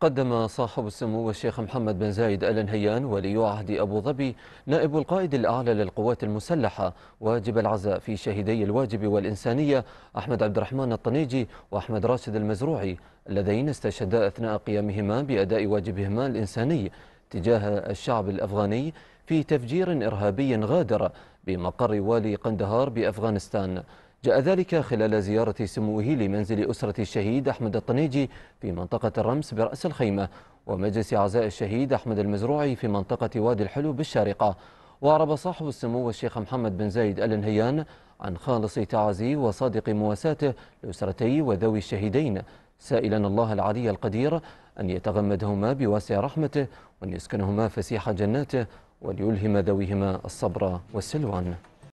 قدم صاحب السمو الشيخ محمد بن زايد آل نهيان ولي عهد أبو ظبي نائب القائد الأعلى للقوات المسلحة واجب العزاء في شهيدي الواجب والإنسانية أحمد عبد الرحمن الطنيجي وأحمد راشد المزروعي اللذين استشهدا أثناء قيامهما بأداء واجبهما الإنساني تجاه الشعب الأفغاني في تفجير إرهابي غادر بمقر والي قندهار بأفغانستان. جاء ذلك خلال زيارة سموه لمنزل أسرة الشهيد أحمد الطنيجي في منطقة الرمس برأس الخيمة ومجلس عزاء الشهيد أحمد المزروعي في منطقة وادي الحلو بالشارقة وأعرب صاحب السمو الشيخ محمد بن زايد آل نهيان عن خالص تعازيه وصادق مواساته لأسرتي وذوي الشهيدين. سائلا الله العلي القدير أن يتغمدهما بواسع رحمته وأن يسكنهما فسيح جناته وليلهم ذويهما الصبر والسلوان.